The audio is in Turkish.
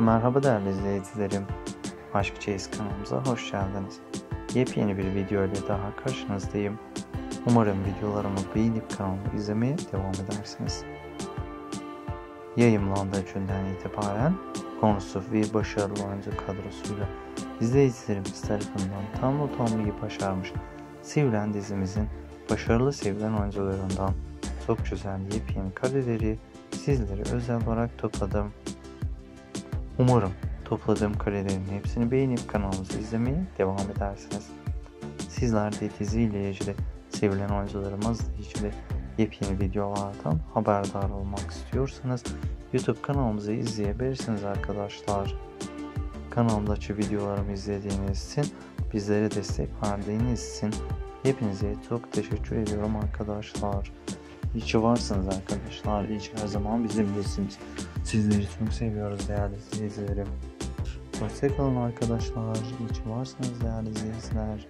Merhaba değerli izleyicilerim. Aşk Çeyiz kanalımıza hoş geldiniz. Yepyeni bir video ile daha karşınızdayım. Umarım videolarımı beğenip kanalımı izlemeye devam edersiniz. Yayımlandığı günden itibaren konusu ve başarılı oyuncu kadrosuyla izleyicilerimiz tarafından tam tamamlayı başarmış Sevilen dizimizin başarılı sevilen oyuncularından çok güzel yepyeni kareleri sizlere özel olarak topladım. Umarım topladığım karelerin hepsini beğenip kanalımızı izlemeye devam edersiniz. Sizler de diziyle ilgili sevilen oyuncularımızla ilgili yepyeni videolardan haberdar olmak istiyorsanız YouTube kanalımızı izleyebilirsiniz arkadaşlar. Kanalımdaki videolarımı izlediğiniz için bizlere destek verdiğiniz için hepinize çok teşekkür ediyorum arkadaşlar. İyi ki varsınız arkadaşlar. İyi her zaman bizimlesiniz. Sizleri çok seviyoruz değerli izleyicilerim. Hoşçakalın arkadaşlar. İyi varsınız değerli izleyiciler.